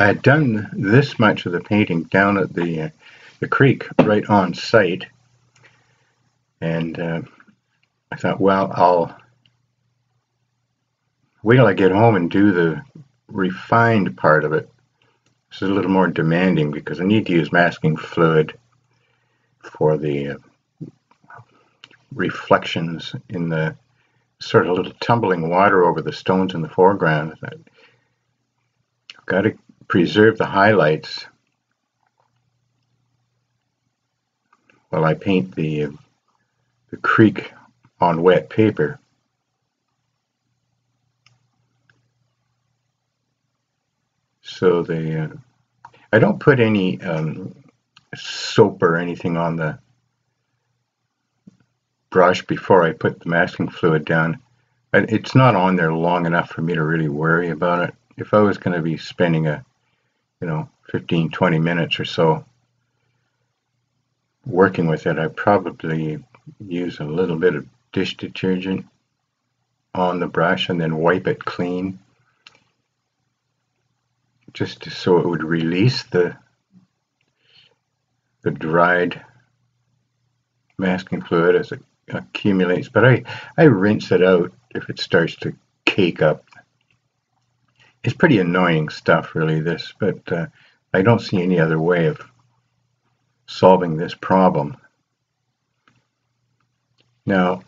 I had done this much of the painting down at the uh, the creek right on site, and uh, I thought, well, I'll wait till I get home and do the refined part of it. This is a little more demanding because I need to use masking fluid for the uh, reflections in the sort of little tumbling water over the stones in the foreground. I've got to preserve the highlights while I paint the, the creek on wet paper. So the uh, I don't put any um, soap or anything on the brush before I put the masking fluid down. It's not on there long enough for me to really worry about it. If I was going to be spending a, you know, 15, 20 minutes or so working with it, I'd probably use a little bit of dish detergent on the brush and then wipe it clean just so it would release the the dried masking fluid as it accumulates, but I, I rinse it out if it starts to cake up. It's pretty annoying stuff, really, this, but uh, I don't see any other way of solving this problem. Now,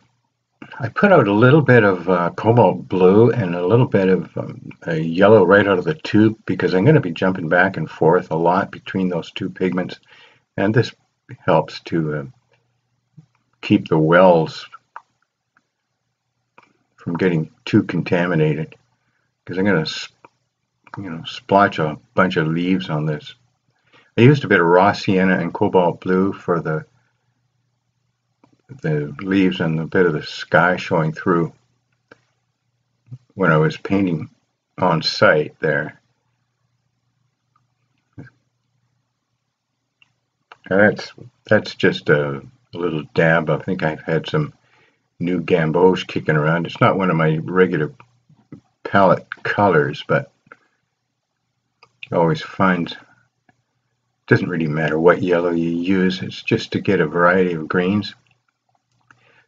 I put out a little bit of uh, cobalt blue and a little bit of um, yellow right out of the tube because I'm going to be jumping back and forth a lot between those two pigments and this helps to uh, keep the wells from getting too contaminated because I'm going to you know splotch a bunch of leaves on this. I used a bit of raw sienna and cobalt blue for the the leaves and a bit of the sky showing through when I was painting on site there. That's that's just a a little dab. I think I've had some new gamboge kicking around. It's not one of my regular palette colors, but always find doesn't really matter what yellow you use. It's just to get a variety of greens.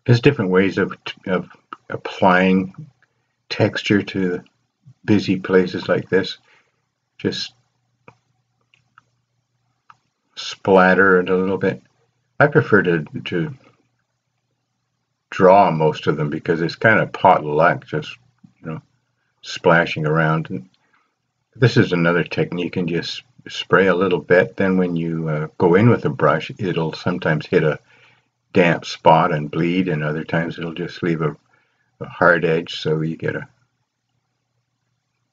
There's different ways of, of applying texture to busy places like this. Just splatter it a little bit. I prefer to to draw most of them because it's kind of pot luck, just you know, splashing around. And this is another technique, and just spray a little bit. Then when you uh, go in with a brush, it'll sometimes hit a damp spot and bleed, and other times it'll just leave a, a hard edge, so you get a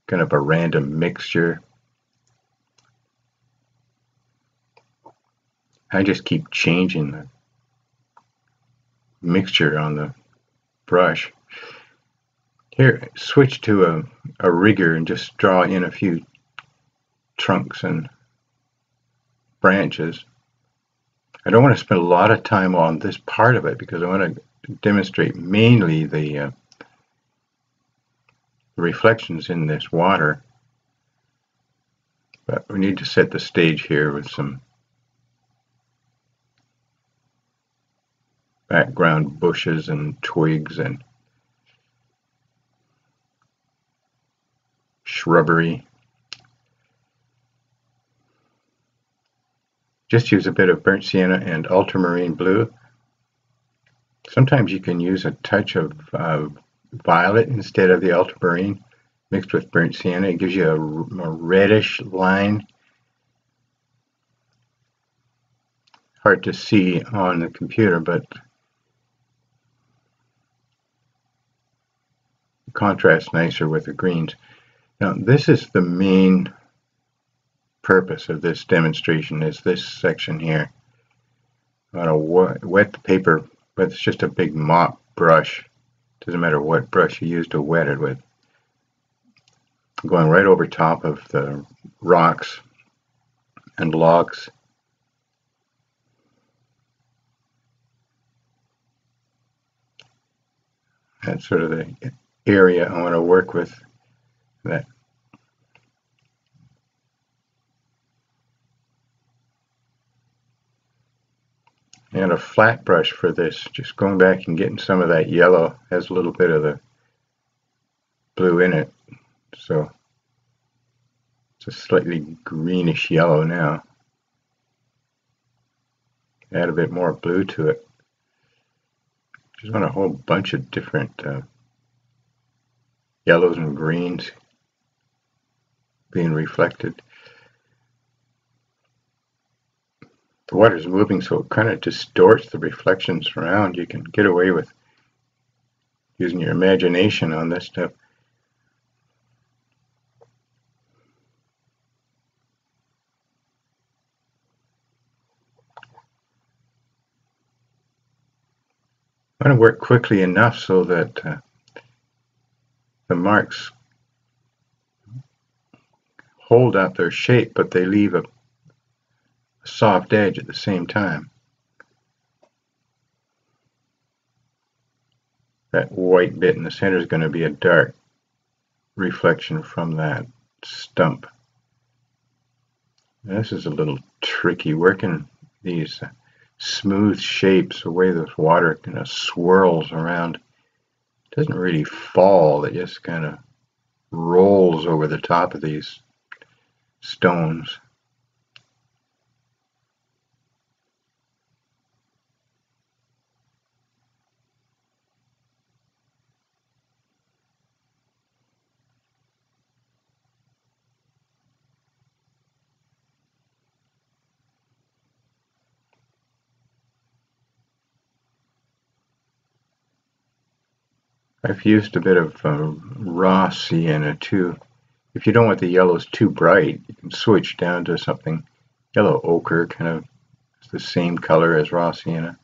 kind of a random mixture. I just keep changing the mixture on the brush. Here, switch to a, a rigger and just draw in a few trunks and branches. I don't want to spend a lot of time on this part of it because I want to demonstrate mainly the, uh, reflections in this water. But we need to set the stage here with some background bushes and twigs and shrubbery. Just use a bit of burnt sienna and ultramarine blue. Sometimes you can use a touch of uh, violet instead of the ultramarine mixed with burnt sienna. It gives you a more reddish line. Hard to see on the computer, but contrast nicer with the greens. Now this is the main purpose of this demonstration is this section here. Going to wet paper, but it's just a big mop brush. Doesn't matter what brush you use to wet it with. Going right over top of the rocks and logs. That's sort of the area I want to work with that and a flat brush for this just going back and getting some of that yellow has a little bit of the blue in it. So it's a slightly greenish yellow now. Add a bit more blue to it. Just want a whole bunch of different uh, yellows and greens being reflected. the water is moving so it kind of distorts the reflections around. You can get away with using your imagination on this stuff. I want to work quickly enough so that uh, the marks hold out their shape, but they leave a a soft edge at the same time. That white bit in the center is going to be a dark reflection from that stump. This is a little tricky working these smooth shapes, the way this water kind of swirls around. It doesn't really fall, it just kind of rolls over the top of these stones. I've used a bit of uh, raw sienna too. If you don't want the yellows too bright, you can switch down to something yellow ochre, kind of the same color as raw sienna.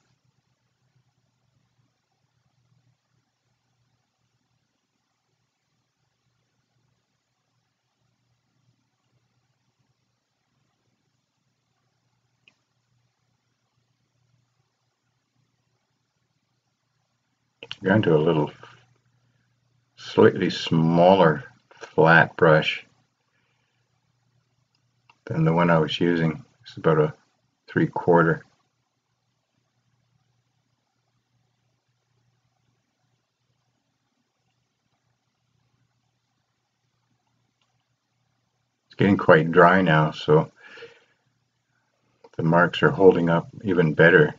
Going to a little slightly smaller flat brush than the one I was using. It's about a three quarter. It's getting quite dry now, so the marks are holding up even better.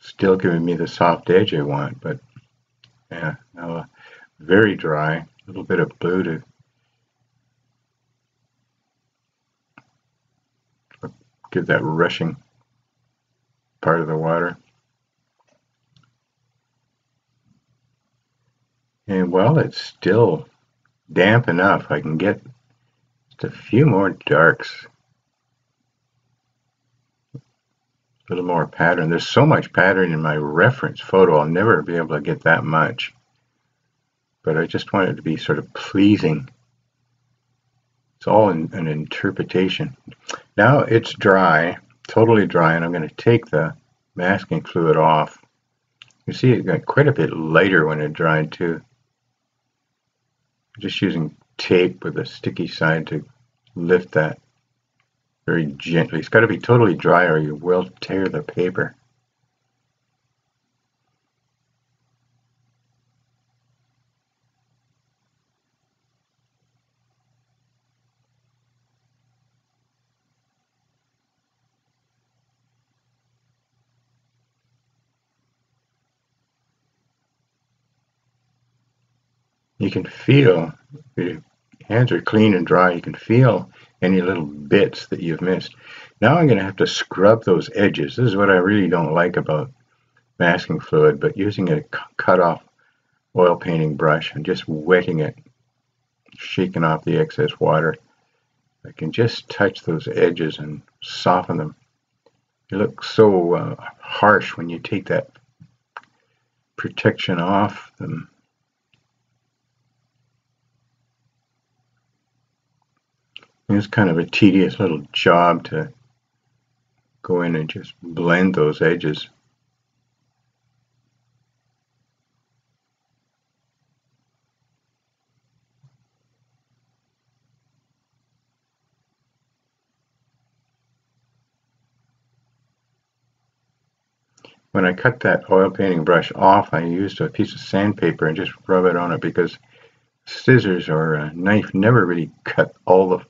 Still giving me the soft edge I want, but yeah, uh, very dry. A little bit of blue to give that rushing part of the water. And while it's still damp enough. I can get just a few more darks. A little more pattern. There's so much pattern in my reference photo, I'll never be able to get that much. But I just want it to be sort of pleasing. It's all in, an interpretation. Now it's dry, totally dry, and I'm going to take the masking fluid off. You see it got quite a bit lighter when it dried too. Just using tape with a sticky side to lift that very gently. It's got to be totally dry or you will tear the paper. You can feel, your hands are clean and dry, you can feel any little bits that you've missed. Now I'm going to have to scrub those edges. This is what I really don't like about masking fluid, but using a cut off oil painting brush and just wetting it, shaking off the excess water, I can just touch those edges and soften them. They look so uh, harsh when you take that protection off them. It's kind of a tedious little job to go in and just blend those edges. when I cut that oil painting brush off, I used a piece of sandpaper and just rub it on it because scissors or a knife never really cut all the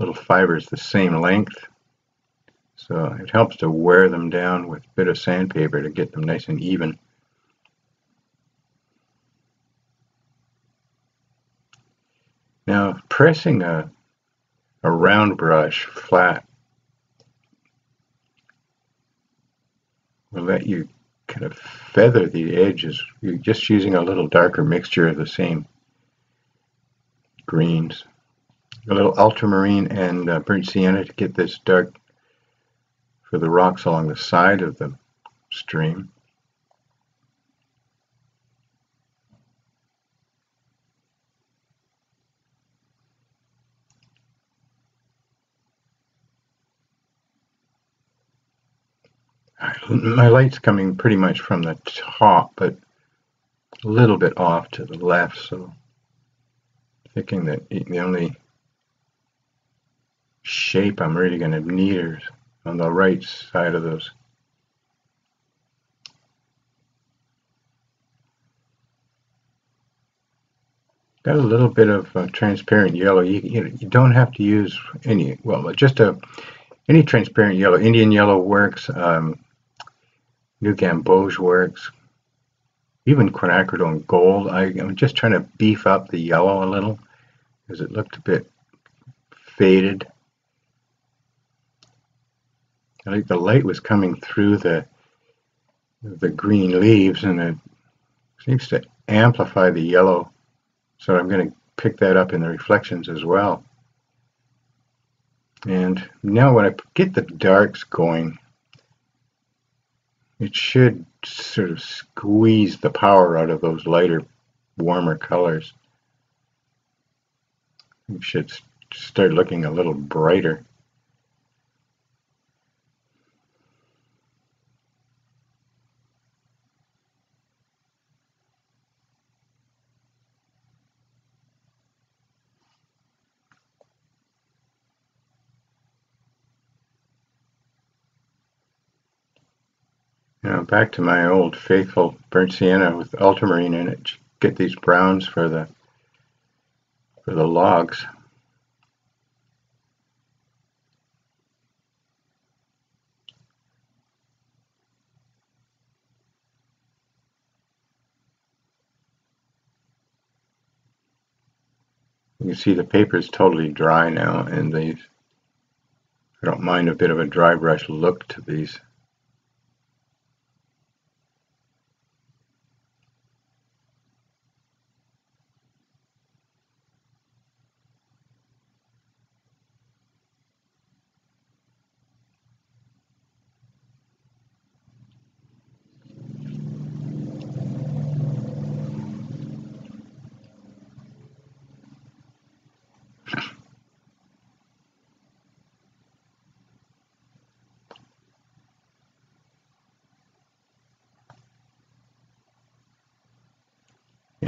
little fibers the same length. So it helps to wear them down with a bit of sandpaper to get them nice and even. Now pressing a, a round brush flat will let you kind of feather the edges. You're just using a little darker mixture of the same greens. A little ultramarine and uh, burnt sienna to get this dark for the rocks along the side of the stream. my light's coming pretty much from the top, but a little bit off to the left, so thinking that the only shape I'm really going to need on the right side of those. Got a little bit of uh, transparent yellow. You, you, you don't have to use any, well, just a any transparent yellow. Indian yellow works. Um, New Gamboge works. Even quinacridone gold. I, I'm just trying to beef up the yellow a little because it looked a bit faded. I think the light was coming through the the green leaves and it seems to amplify the yellow. So I'm going to pick that up in the reflections as well. And now when I get the darks going, it should sort of squeeze the power out of those lighter, warmer colors. It should start looking a little brighter. Know, back to my old faithful burnt sienna with ultramarine in it. Get these browns for the for the logs. You can see the paper is totally dry now and these I don't mind a bit of a dry brush look to these.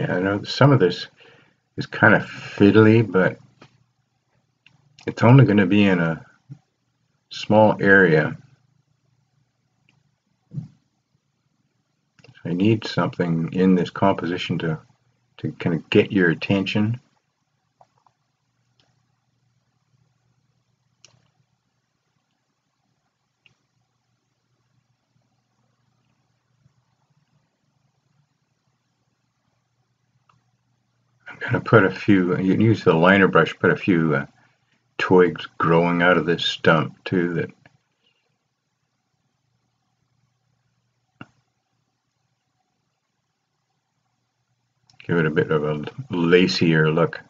Yeah, I know some of this is kind of fiddly, but it's only going to be in a small area. I need something in this composition to, to kind of get your attention. Going to put a few, you can use the liner brush, put a few uh, twigs growing out of this stump too that give it a bit of a lacier look.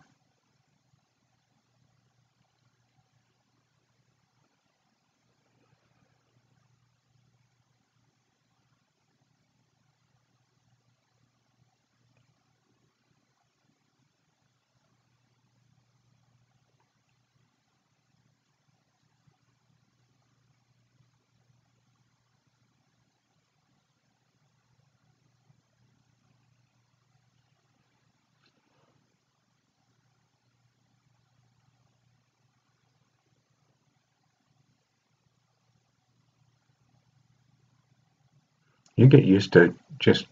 You get used to just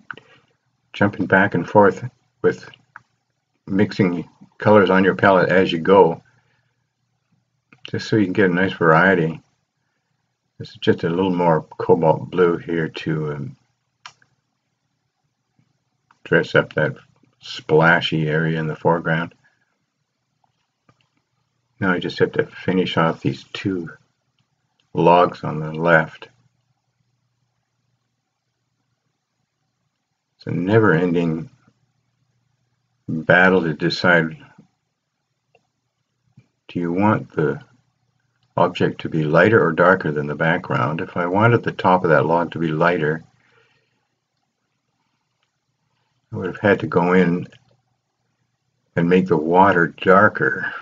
jumping back and forth with mixing colors on your palette as you go just so you can get a nice variety. This is just a little more cobalt blue here to um, dress up that splashy area in the foreground. Now I just have to finish off these two logs on the left It's a never-ending battle to decide do you want the object to be lighter or darker than the background. If I wanted the top of that log to be lighter, I would have had to go in and make the water darker,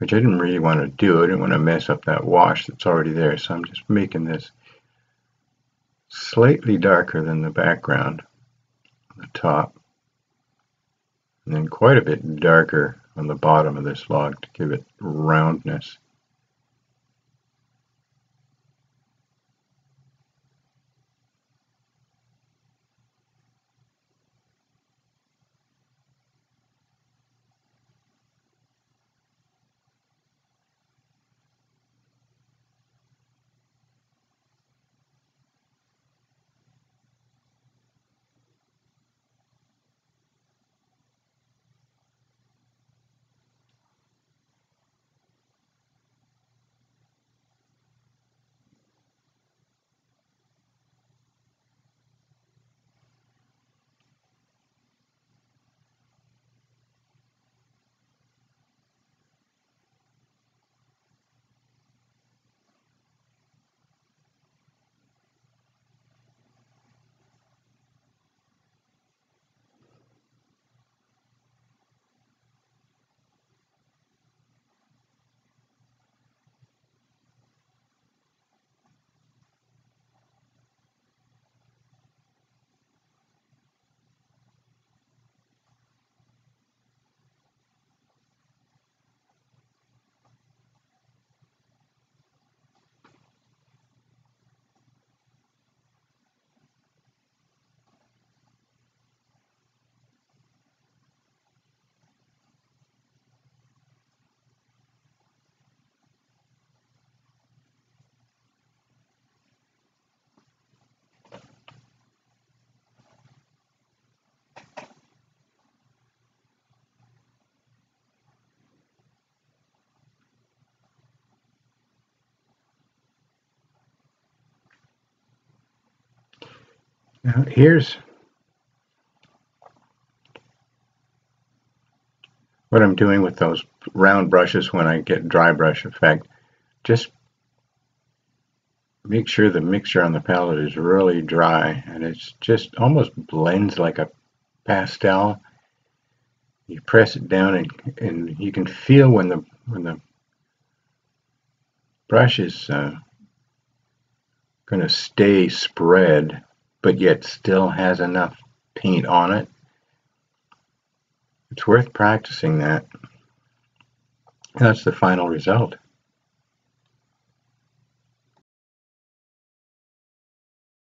which I didn't really want to do. I didn't want to mess up that wash that's already there, so I'm just making this slightly darker than the background on the top and then quite a bit darker on the bottom of this log to give it roundness. Now here's what I'm doing with those round brushes when I get dry brush effect. Just make sure the mixture on the palette is really dry and it's just almost blends like a pastel. You press it down and, and you can feel when the when the brush is uh, going to stay spread but yet still has enough paint on it. It's worth practicing that. That's the final result.